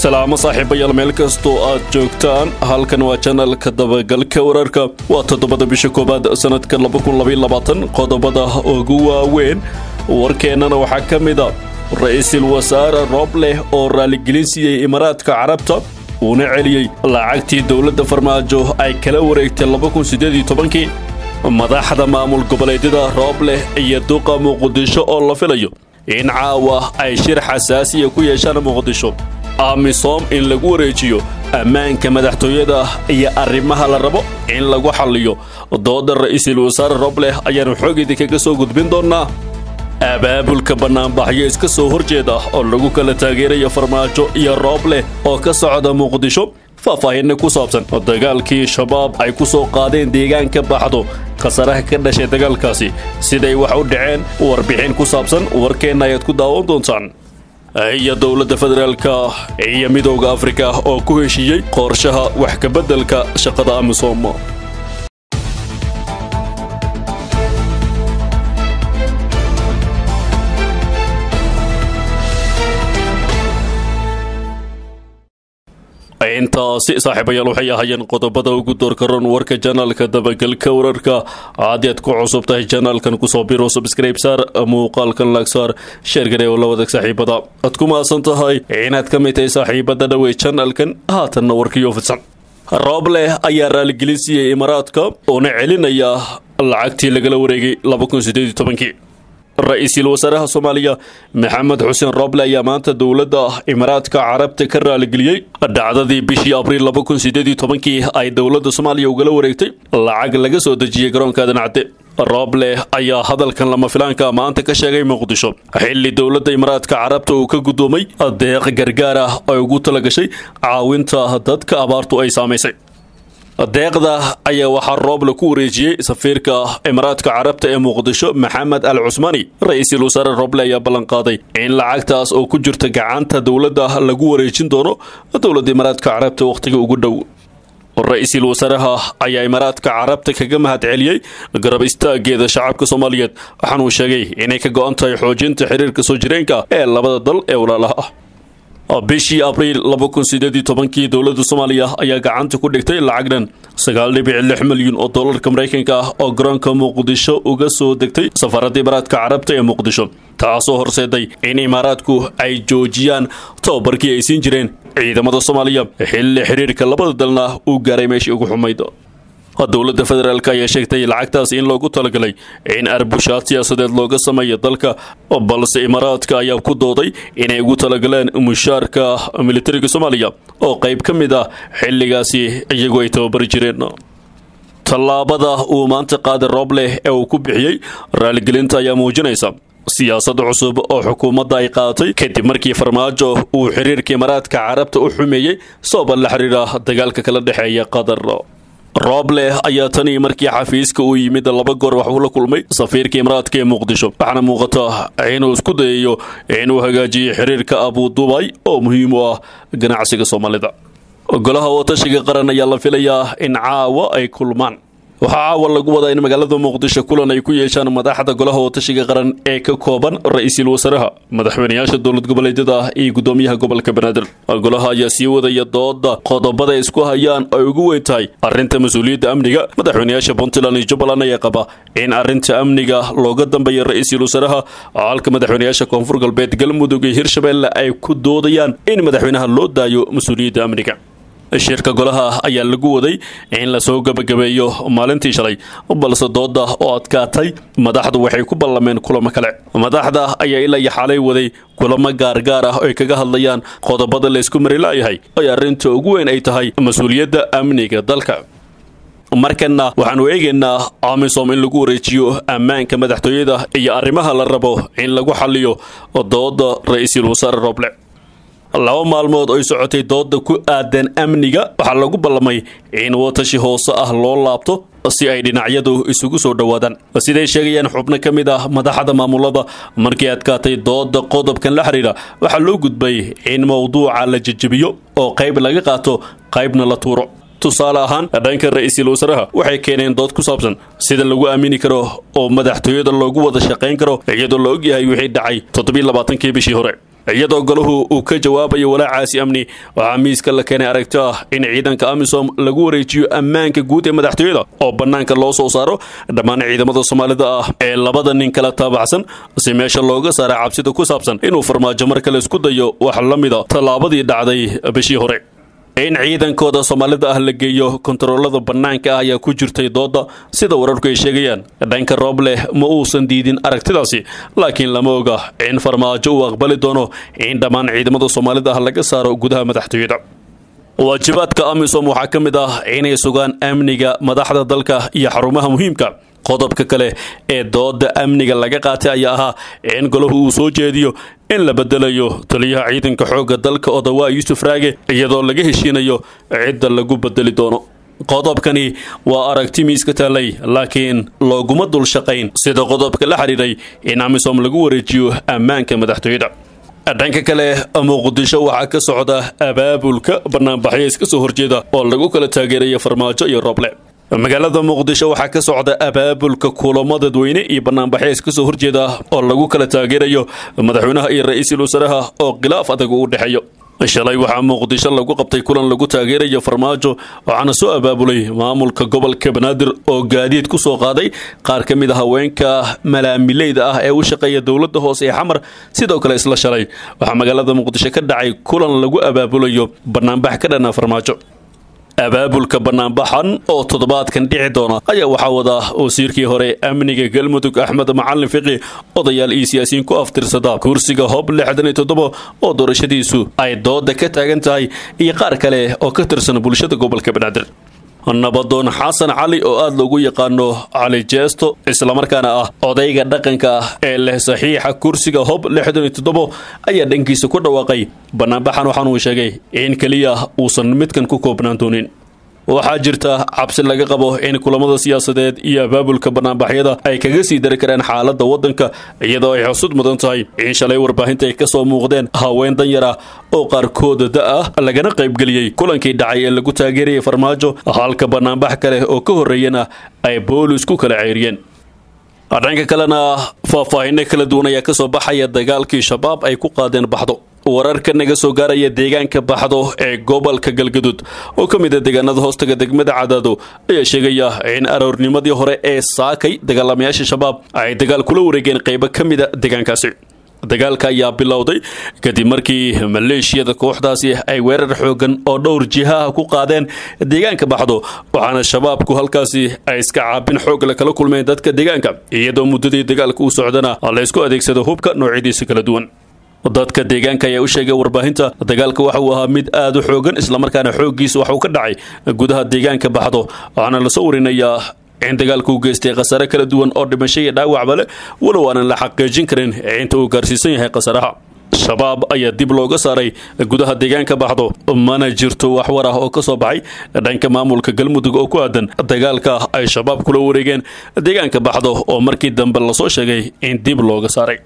salaamo saaxiibayaal meel kastoo aad joogtaan. Halkan waa janalka dabagalka wararka. Waa toddobada bisha koowaad sanadka qodobada ugu waaweyn. Warkeennana waxaa ka mid a ra'iisul wasaare roobleh oo raaligelin siiyey imaaraadka carabta. Uuna celiyey lacagtii dowladda farmaajo ay kala wareegtay madaxda maamul goboleedyada roobleh iyo duqa muqdisho oo la filayo. In caawa ay shir xasaasiya ku yeeshaan muqdisho amisom in lagu wareejiyo ammaanka madaxtooyada iyo arrimaha la rabo in lagu xalliyo. Dooda ra'iisul wasaare robleh ayaanu xoogidii kaga soo gudbin doonnaa. Abaabulka bannaanbaxyo iska soo horjeeda oo lagu kala taageerayo farmaajo iyo roobleh oo ka socda muqdisho faahfaahinna ku saabsan dagaalkii shabaab ay ku soo qaadeen deegaanka baxdo khasaraha ka dhashay dagaalkaasi. Siday wax u dhaceen warbixin ku saabsan warkeenna ayaad ku daawan doontaan iyo dowladda federaalka iyo midowda afrika oo ku heshiiyey qorshaha wax kabeddelka shaqada amisom intaasi saaxiibayaal waxay ahaayeen qodobada ugu doorkaroon warka janaalka dabagelka wararka. Haddii aad ku cusub tahay janaalkan ku soo biro subscribe saar muuqaalkan laagsaar sheergare oo la wadaag saaxiibada. Aad ku mahadsan tahay inaad ka mid tahay saaxiibada dhawey janaalkan haatanna warkiyo fidsan. Roobleh ayaa raaligelin siiyey imaaraadka uuna celinaya lacagtii lagala wareegay ra'iisul wasaaraha soomaaliya maxamed xuseen rooble ayaa maanta dowladda imaaraadka carabta ka raaligeliyey dhacdadii bishii abriil kii ay dowladda soomaaliya ugala wareegtay lacag laga soo dejiyey garoonka adancadde rooble ayaa hadalkan lama filaanka maanta ka sheegay muqdisho. Xilli dowladda imaaraadka carabta uu ka guddoomay deeq gargaar ah ay ugu talagashay caawinta dadka abaartu ay saamaysay deeqda ayaa waxaa rooble ku wareejiyey safiirka imaaraadka carabta ee muqdisho maxamed al cusmaani ra'iisul wasaare rooble ayaa ballanqaaday in lacagtaas oo ku jirta gacanta dowladda lagu wareejin doono dowladda imaaraadka carabta wakhtiga ugu dhow. Ra'iisul wasaaraha ayaa imaaraadka carabta kaga mahad celiyey garab istaageeda shacabka soomaaliyeed waxaanuu sheegay inay ka go-an tahay xoojinta xiriirka soo jireenka ee labada dal ee walaalaha. ah bishii abriil kii dowladda soomaaliya ayaa gacanta ku dhigtay lacag dhan milyan oo dolarka maraykanka ah oo garoonka muqdisho uga soo degtay safaradda imaaraadka carabta ee muqdisho taasoo horseeday in imaaraadku ay joojiyaan tababarkii ay siin jireen ciidamada soomaaliya. Xilli xiriirka labada dalna uu gaaray meeshii ugu xumayd dowladda federaalk ayaa sheegtay lacagtaas in loogu talagalay in arbushaad siyaasadeed looga sameeyo dalka balse imaaraadka ayaa ku dooday inay ugu talagaleen mushaarka militariga soomaaliya oo qayb ka mid ah xilligaasi iyagoo ay tababari jireen. Tallaabada uu maanta qaaday roobleh ee uu ku bixiyey raaligelinta ayaa muujinaysa siyaasad cusub oo xukuumadda ay qaadatay kadib markii farmaajo uu xiriirka imaaraadka carabta u xumeeyey sooban la xiriira dagaalka kala dhexeeya qatar roobleh ayaa tanii markii xafiiska uu yimid laba goor wax uu la kulmay safiirka imaaraadka ee muqdisho. Waxaana muuqata inuu isku dayayo inuu hagaajiyo xiriirka abudubay oo muhiim u ah ganacsiga soomaalida. Golaha watashiga qaran ayaa la filayaa in caawa ay kulmaan waxaa caawa lagu wadaa in magaalada muqdisho kulan ay ku yeeshaan madaxda golaha watashiga qaran ee ka kooban ra'iisul wasaaraha. Madaxweynayaasha dowlad goboleedyada iyo gudoomiyaha gobolka banaadir. Golaha ayaa sii wadaya dooda qodobada ay isku hayaan ay ugu weyn tahay arrinta mas'uuliyadda amniga. Madaxweynayaasha puntland iyo jubbaland ayaa qaba in arrinta amniga looga dambeeya ra'iisul wasaaraha. Halka madaxweynayaasha koonfur galbeed galmudug iyo hirshabelle ay ku doodayaan in madaxweynaha loo daayo mas'uuliyadda amniga shirka golaha ayaa lagu waday in la soo gebagabeeyo maalintii shalay. Balse dooda oo adkaatay madaxdu waxay ku ballameen kulamo kale. Madaxda ayaa ilaa iyo xalay waday kulamo gaargaar ah oy kaga hadlayaan qodobada laysku mari laayahay. Ay arrinta ugu weyn ay tahay mas'uuliyadda amniga dalka. Markanna waxaanu eegaynaa amisom in lagu wareejiyo ammaanka madaxtooyada iyo arrimaha la rabo in lagu xaliyo dooda ra'iisul wasaare roble laba maalmood oy socotay dooda ku aadan amniga waxaa lagu ballamay in watashi hoose ah loo laabto si ay dhinacyadu isugu soo dhowaadaan siday sheegayaan xubno ka mid ah madaxda maamulada? Markii adkaatay dooda qodobkan la xiriira waxaa loo gudbay in mowduuca la jejebiyo oo qayb laga qaato qaybna la tuuro. Tusaale ahaan dhanka ra'iisul wasaaraha waxay keeneen dood ku saabsan sida lagu aamini karo oo madaxtooyada loogu wada shaqayn karo iyadoo la ogyahay wixii dhacay toddobiylabaatankii bishii hore iyadoo golahu uu ka jawaabayo walaacaasi amni waxaa miiska la keenay aragti ah in ciidanka amisom lagu wareejiyo ammaanka guud ee madaxtooyada oo bannaanka loo soo saaro. Dhammaan ciidamada soomaalida ah ee labada nin kala taabaxsan si meesha looga saara cabsida ku saabsan inuu farmaajo mar kale isku dayo wax la mida tallaabadii dhacday bishii hore in ciidankooda soomaalida ah la geeyo kontaroolada bannaanka ah ayaa ku jirtay dooda sida wararku ay sheegayaan. Dhanka roobleh ma uusan diidin aragtidaasi laakiin lama oga. In farmaajo uu aqbali doono in dhammaan ciidamada soomaalida ah laga saaro gudaha madaxtooyada. Waajibaadka amisom waxaa ka mid ah inay sugaan amniga madaxda dalka iyo xarumaha muhiimka qodobka kale ee dooda amniga laga qaatay ayaa ahaa in golahu uu soo jeediyo in la bedelayo taliyaha ciidanka xoogga dalka odawaa yuusuf raage iyadoo laga heshiinayo cidda lagu bedeli doono. Qodobkani waa aragti miiska taallay laakiin looguma dul shaqayn sida qodobka la xidhiiray in amisom lagu wareejiyo ammaanka madaxtooyada. Dhanka kale muqdisho waxaa ka socda abaabulka banaanbaxyo iska soo horjeeda oo lagu kala taageeraya farmaajo iyo roble magaalada muqdisho waxaa ka socda abaabulka kulamo dadweyne iyo banaanbaxyo iska soo horjeeda oo lagu kala taageerayo madaxweynaha iyo ra'iisul wasaaraha oo khilaaf adag uu dhexeeyo. Shalay waxaa muqdisho lagu qabtay kulan lagu taageerayo farmaajo waxaana soo abaabulay maamulka gobolka banaadir oo gaadiid ku soo qaaday qaar ka mid a haweenka malaamileyda ah ee u shaqeeya dowladda hoose ee xamar sidoo kale isla shalay. Waxaa magaalada muqdisho ka dhacay kulan lagu abaabulayo banaanbax ka dhana farmaajo abaabulka banaanbaxan oo toddobaadkan dhici doona ayaa waxaa wada wasiirkii hore amniga galmudug axmed macalin fiqi odayaal iyo siyaasiyiin ku aftirsada kursiga hob oo doorashadiisu ay dooda ka taagan tahay iyo qaar kale oo ka tirsan bulshada gobolka banaadir nabadoon xasan cali oo aada loogu yaqaano cali jeesto islamarkaana ah odayga dhaqanka ah ee leh saxiixa kursiga hob ayaa dhankiisa ku dhawaaqay. Banaanbaxan waxaan uu sheegay in keliya uusan midkan ku koobnaan doonin waxaa jirta cabsi laga qabo in kulamada siyaasadeed iyo abaabulka banaanbaxyada ay kaga sii dari karaan xaaladda waddanka iyadoo ay xusud mudan tahay in shalay warbaahinta ay ka soo muuqdeen haween danyar ah oo qaarkooda da ah lagana qaybgeliyey kulankii dhacay ee lagu taageerayay farmaajo halka banaanbax kale oo ka horreeyana ay boolisku kala ceyriyeen dhanka kalena faahfaahinno kala duwan ayaa ka soo baxaya dagaalkii shabaab ay ku qaadeen baxdo wararka naga soo gaaraya deegaanka baxdo ee gobolka galgaduud. Oo ka mid a deegaanada hoostaga degmada cadaado ayaa sheegaya in aroornimadii hore ee saakay dagaalamayaasha shabaab ay dagaal kula wareegeen qaybo ka mida deegaankaasi. Dagaalka ayaa bilowday kadib markii maleeshiyada kooxdaasi ay weerar xoogan oo dhowr jihaha ku qaadeen deegaanka baxdo waxaana shabaabku halkaasi ay iska caabin xoog la kala kulmeen dadka deegaanka iyadoo muddadii dagaalka u socdana la ysku adeegsado hubka noocyadiisa kala duwan dadka deegaanka ayaa u sheegay warbaahinta. Dagaalka waxa uu ahaa mid aada u xoogan islamarkaana xooggiisa wax uu ka dhacay gudaha deegaanka baxdo. Waxaana la soo warinayaa in dagaalka uu geystay khasaare kala duwan oo dhimasho iyo dhaawacba leh walow aanan la xaqiijin karin inta uu gaarsiisan yahay khasaaraha shabaab ayaa dib looga saaray gudaha deegaanka baxdo mana jirto wax war ah oo ka soo baxay. Dhanka maamulka galmudug oo ku aadan dagaalka ay shabaab kula wareegeen deegaanka baxdo oo markii dambe la soo sheegay in dib looga saaray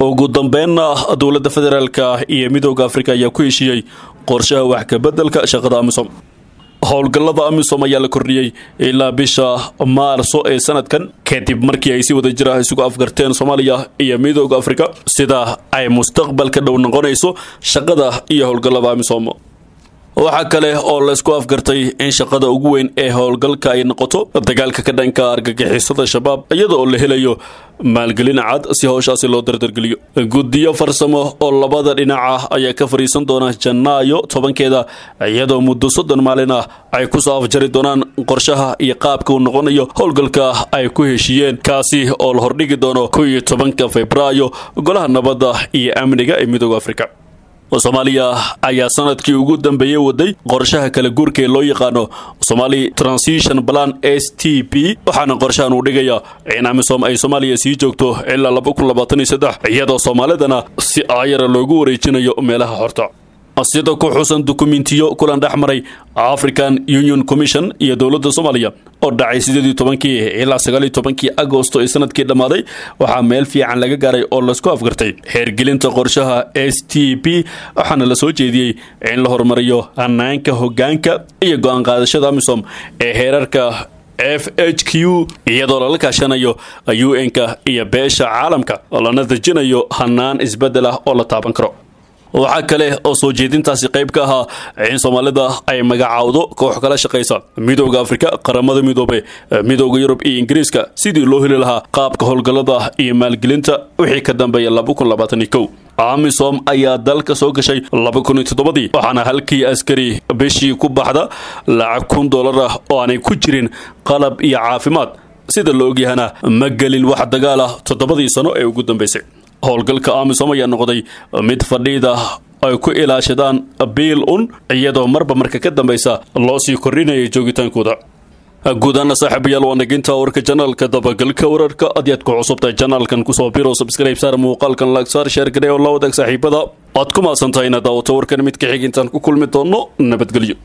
ugu dambeynna dowladda federaalka iyo midooda afrika ayaa ku heshiiyey qorshaha wax kabeddelka shaqada amisom. Howlgallada amisom ayaa la kordhiyey ilaa bisha maarso ee sanadkan kadib markii ay si wada jir ah isugu afgarteen soomaaliya iyo midooda afrika sida ay mustaqbalka dhow noqonayso shaqada iyo howlgallada amisom waxaa kale oo laysku afgartay in shaqada ugu weyn ee howlgalka ay noqoto dagaalka ka dhanka argagixisada shabaab iyada oo la helayo maalgelin cad si howshaasi loo dardargeliyo. Guddiyo farsamo oo labada dhinac ah ayaa ka fadhiisan doona janaayo tobankeeda iyadoo muddo soddon maalin ah ay ku soo afjari doonaan qorshaha iyo qaabka uu noqonayo howlgalka ay ku heshiiyeen. Kaasi oo la hordhigi doono kow iyo tobanka febraayo golaha nabadda iyo amniga ee midooda afrika soomaaliya ayaa sannadkii ugu dambeeyey waday qorshaha kala guurka ee loo yaqaano somali transition plan s t p waxaana qorshahan uu dhigaya in amisom ay soomaaliya sii joogto ilaa iyadoo soomaalidana si aayara loogu wareejinayo meelaha horta sida ku xusan dukumentiyo kulan dhex maray african union commission iyo dowladda soomaaliya oo dhacay sideedii tobankii ilaa sagaaliyo tobankii agosto ee sannadkii dhammaaday. Waxaa meel fiican laga gaaray oo laysku afgartay. Heergelinta qorshaha s t p waxaana la soo jeediyey in la horumariyo hanaanka hogaanka iyo go'aan qaadashada amisom ee heerarka f h q iyadoo lala kaashanayo un-ka iyo beesha caalamka lana dejinayo hanaan isbeddel ah oo la taaban karo waxaa kale oo soo jeedintaasi qayb ka ahaa in soomaalida ay magacaawdo koox kala shaqaysa midooda afrika qaramada midoobe midooda yurub iyo ingiriiska. Sidii loo heli lahaa qaabka howlgallada iyo maalgelinta wixii ka dambeeya amisom ayaa dalka soo gashay waxaana halkii askari bishii ku baxda lacag kun dollar ah oo aanay ku jirin qalab iyo caafimaad. Sida la ogyahana ma gelin wax dagaal ah toddobadii sano ee ugu dambeysay howlgalka amisom ayaa noqday mid fadhiida ay ku ilaashadaan biil un iyadoo marba marka ka dambeysa loo sii kordhinayay joogitaankooda. Guudaana saaxiibayaal waa naginta warka janaalka dabagalka wararka adiyaad ku cusubtahay janaalkan ku soo biro subscribe saar muuqaalkan laagsaar sheer garee oo la wadaag saaxiibada. Waad ku maasantahay inaad daawato warkan mid ka xig intaan ku kulmi doono nabadgelyo